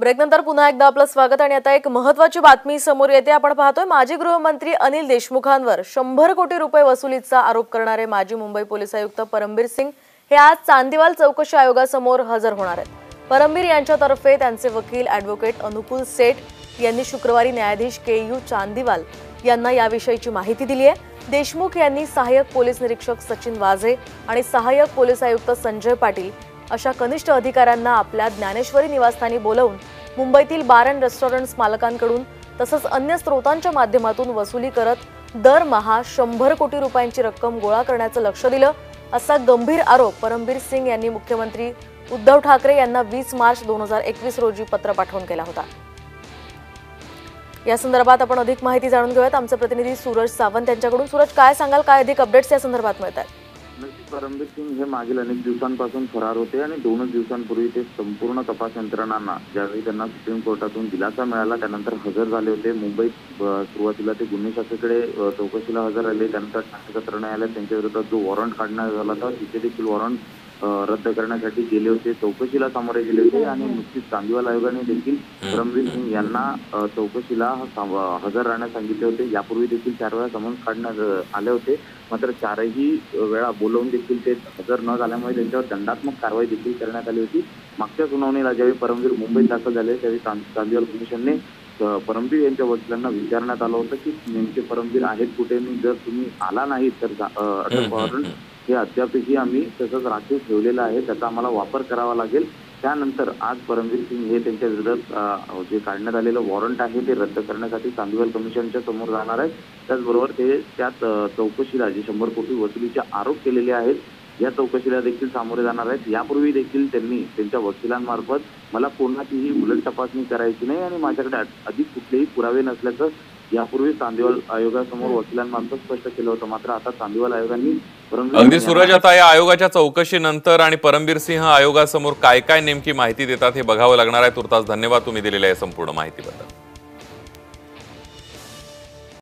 ब्रेकनंतर पुन्हा एकदा आपलं स्वागत आणि आता एक महत्वाची बातमी समोर येते. आपण पाहतोय माजी गृहमंत्री अनिल देशमुखांवर शंभर कोटी रुपये वसुलीचा आरोप करणारे माजी मुंबई पोलीस आयुक्त परमबीर सिंग हे आज चांदीवाल चौकशी आयोगासमोर हजर होणार आहेत. परमबीर यांच्यातर्फे त्यांचे वकील अॅडव्होकेट अनुकूल सेठ यांनी शुक्रवारी न्यायाधीश के यू चांदीवाल यांना याविषयीची माहिती दिली आहे. देशमुख यांनी सहाय्यक पोलीस निरीक्षक सचिन वाझे आणि सहाय्यक पोलीस आयुक्त संजय पाटील अशा कनिष्ठ अधिकाऱ्यांना आपल्या ज्ञानेश्वरी निवासस्थानी बोलवून मुंबईतील बार अँड रेस्टॉरंट्स मालकांकडून तसंच अन्य स्रोतांच्या माध्यमातून वसुली करत दरमहा शंभर कोटी रुपयांची रक्कम गोळा करण्याचं लक्ष दिलं असा गंभीर आरोप परमबीर सिंग यांनी मुख्यमंत्री उद्धव ठाकरे यांना वीस मार्च दोन हजार एकवीस रोजी पत्र पाठवून केला होता. या संदर्भात आपण अधिक माहिती जाणून घेऊयात. आमचे प्रतिनिधी सूरज सावंत यांच्याकडून. सूरज काय सांगाल? काय अधिक अपडेट्स या संदर्भात मिळत आहेत परमबीर सिंग हे मागील अनेक दिवसांपासून फरार होते आणि दोनच दिवसांपूर्वी ते संपूर्ण तपास यंत्रणांना ज्यावेळी त्यांना सुप्रीम कोर्टातून दिलासा मिळाला त्यानंतर हजर झाले होते. मुंबईत सुरुवातीला ते गुन्हे शाखेकडे चौकशीला हजर राहिले. त्यानंतर ठाणे सत्र न्यायालयात त्यांच्या विरोधात जो वॉरंट काढण्यात आला होता तिथे देखील वॉरंट रद्द करण्यासाठी गेले होते चौकशीला सामोरे गेले होते आणि नुकतीच चांदीवाल आयोगाने देखील परमबीर सिंग यांना चौकशीला हजर राहण्यास सांगितले होते. यापूर्वी देखील चार वेळा समन्स काढण्यात आले होते. मात्र चारही वेळा बोलवून देखील ते हजर न झाल्यामुळे त्यांच्यावर दंडात्मक कारवाई देखील करण्यात आली होती. मागच्या सुनावणीला ज्यावेळी परमवीर मुंबईत दाखल झाले त्यावेळी चांद- चांदीवाल कमिशनने परमवीर यांच्या वकिलांना विचारण्यात आलं होतं की नेमके परमवीर आहेत कुठे? आणि जर तुम्ही आला नाही तर वॉरंट हे अद्यापही आम्ही तसंच राखीव ठेवलेलं आहे. त्याचा आम्हाला वापर करावा लागेल. त्यानंतर आज परमवीर सिंग हे त्यांच्या विरोधात जे काढण्यात आलेलं वॉरंट आहे ते रद्द करण्यासाठी चांदीवाल कमिशनच्या समोर जाणार आहेत. त्याचबरोबर ते त्यात चौकशीला जे शंभर कोटी वसुलीचे आरोप केलेले आहेत या चौकशीला देखील सामोरे जाणार आहेत. यापूर्वी देखील त्यांनी त्यांच्या वकिलांमार्फत मला कोणाचीही उलट तपासणी करायची नाही आणि माझ्याकडे अधिक कुठलेही पुरावे नसल्याचं यापूर्वी चांदीवाल आयोगासमोर वकिलांमार्फत स्पष्ट केलं होतं. मात्र आता चांदीवाल आयोगांनी अगदी सूरज आता या आयोगाच्या चौकशीनंतर आणि परमबीर सिंह आयोगासमोर काय काय नेमकी माहिती देतात हे बघावं लागणार आहे. तुर्तास धन्यवाद तुम्ही दिलेल्या या संपूर्ण माहितीबद्दल.